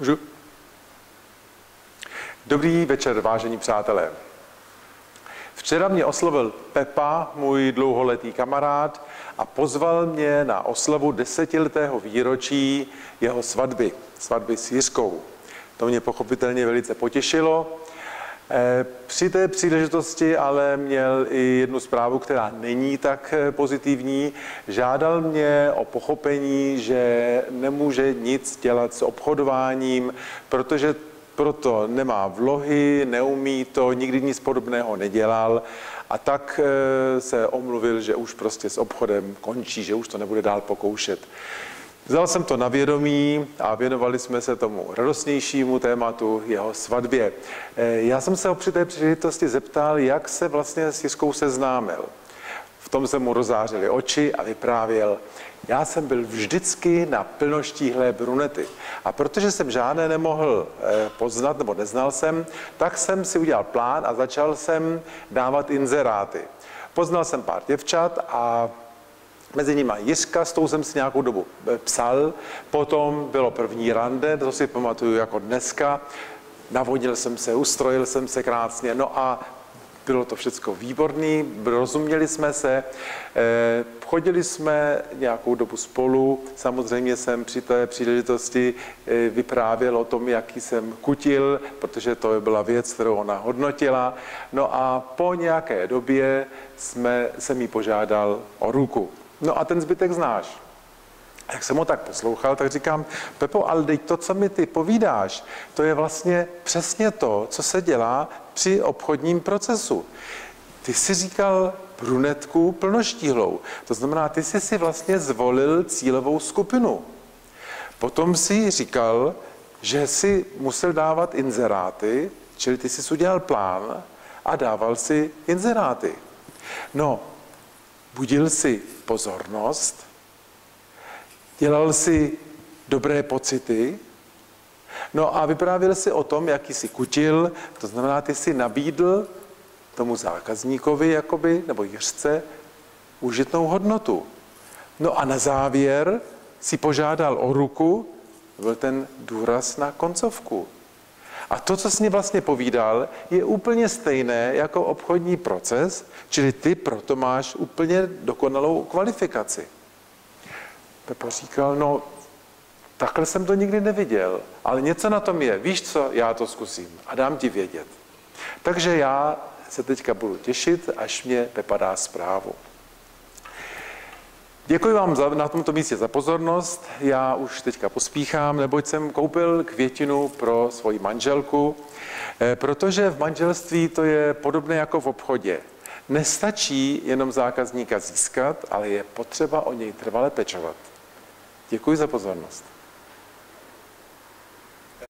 Můžu? Dobrý večer, vážení přátelé. Včera mě oslovil Pepa, můj dlouholetý kamarád, a pozval mě na oslavu desetiletého výročí jeho svatby, svatby s Jiřkou. To mě pochopitelně velice potěšilo. Eh, při té příležitosti ale měl i jednu zprávu, která není tak eh, pozitivní. Žádal mě o pochopení, že nemůže nic dělat s obchodováním, protože proto nemá vlohy, neumí to, nikdy nic podobného nedělal a tak eh, se omluvil, že už prostě s obchodem končí, že už to nebude dál pokoušet. Vzal jsem to na vědomí a věnovali jsme se tomu radostnějšímu tématu jeho svatbě. Eh, já jsem se ho při té příležitosti zeptal, jak se vlastně s Jiskou seznámil. V tom se mu rozářily oči a vyprávěl, já jsem byl vždycky na plnoštíhlé brunety. A protože jsem žádné nemohl eh, poznat nebo neznal jsem, tak jsem si udělal plán a začal jsem dávat inzeráty. Poznal jsem pár děvčat a Mezi nimi Jiřka, s tou jsem si nějakou dobu eh, psal. Potom bylo první rande, to si pamatuju jako dneska. Navodil jsem se, ustrojil jsem se krásně. No a bylo to všechno výborné, rozuměli jsme se, eh, chodili jsme nějakou dobu spolu, samozřejmě jsem při té příležitosti eh, vyprávěl o tom, jaký jsem kutil, protože to byla věc, kterou ona hodnotila. No a po nějaké době jsme, jsem jí požádal o ruku. No a ten zbytek znáš. Jak jsem ho tak poslouchal, tak říkám, Pepo, ale teď to, co mi ty povídáš, to je vlastně přesně to, co se dělá při obchodním procesu. Ty jsi říkal brunetku plnoštíhlou. To znamená, ty jsi si vlastně zvolil cílovou skupinu. Potom si říkal, že si musel dávat inzeráty, čili ty jsi udělal plán a dával si inzeráty. No, budil si pozornost, dělal si dobré pocity, no a vyprávěl si o tom, jaký si kutil, to znamená, ty si nabídl tomu zákazníkovi, jakoby, nebo jiřce, užitnou hodnotu. No a na závěr si požádal o ruku, byl ten důraz na koncovku. A to, co jsi mě vlastně povídal, je úplně stejné jako obchodní proces, čili ty proto máš úplně dokonalou kvalifikaci. Pepo říkal, no takhle jsem to nikdy neviděl, ale něco na tom je. Víš co, já to zkusím a dám ti vědět. Takže já se teďka budu těšit, až mě Pepa dá zprávu. Děkuji vám za, na tomto místě za pozornost. Já už teďka pospíchám, neboť jsem koupil květinu pro svoji manželku, eh, protože v manželství to je podobné jako v obchodě. Nestačí jenom zákazníka získat, ale je potřeba o něj trvale pečovat. Děkuji za pozornost.